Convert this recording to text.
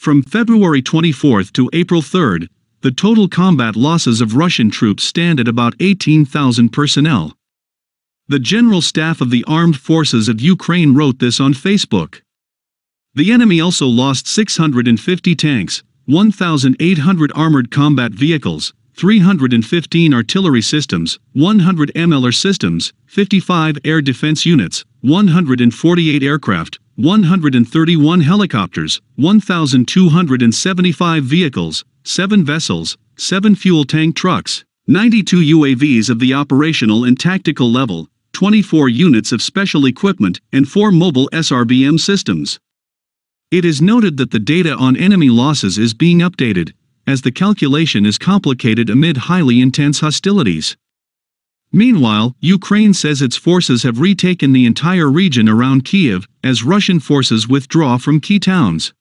From February 24 to April 3, the total combat losses of Russian troops stand at about 18,000 personnel. The General Staff of the Armed Forces of Ukraine wrote this on Facebook. The enemy also lost 650 tanks, 1,800 armored combat vehicles, 315 artillery systems, 100 MLR systems, 55 air defense units, 148 aircraft, 131 helicopters, 1,275 vehicles, 7 vessels, 7 fuel tank trucks, 92 UAVs of the operational and tactical level, 24 units of special equipment, and 4 mobile SRBM systems. It is noted that the data on enemy losses is being updated, as the calculation is complicated amid highly intense hostilities. Meanwhile, Ukraine says its forces have retaken the entire region around Kiev as Russian forces withdraw from key towns.